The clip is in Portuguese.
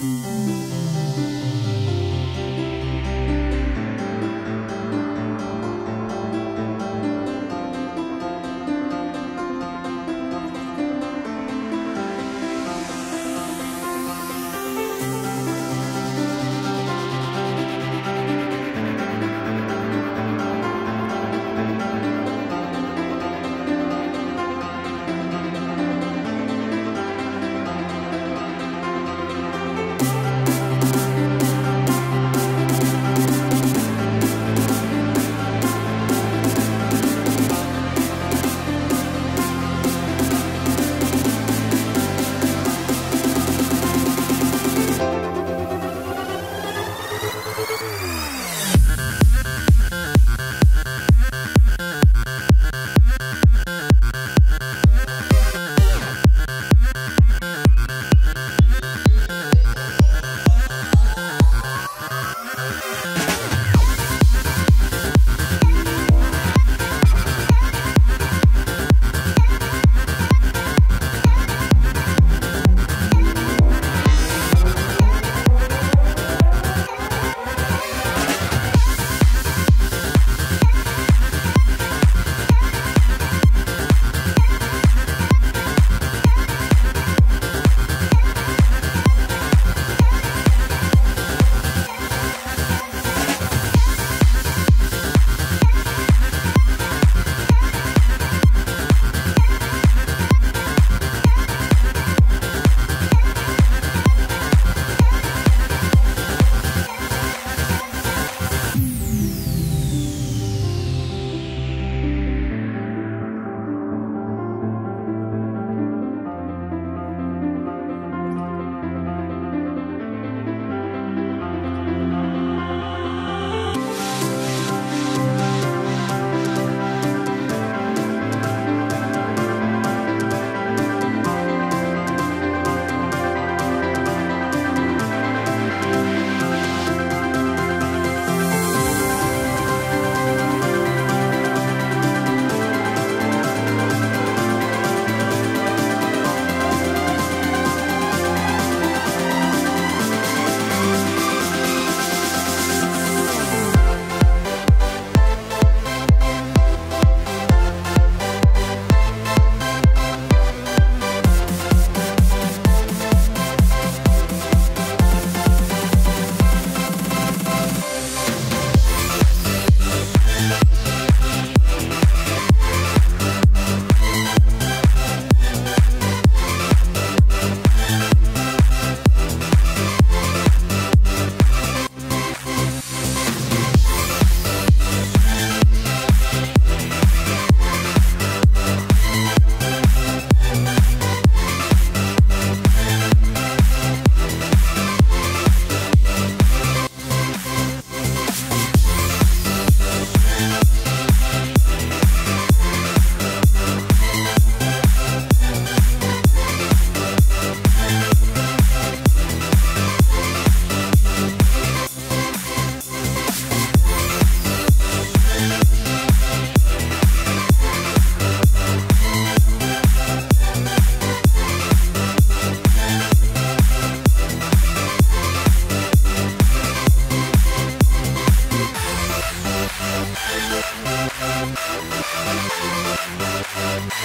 Música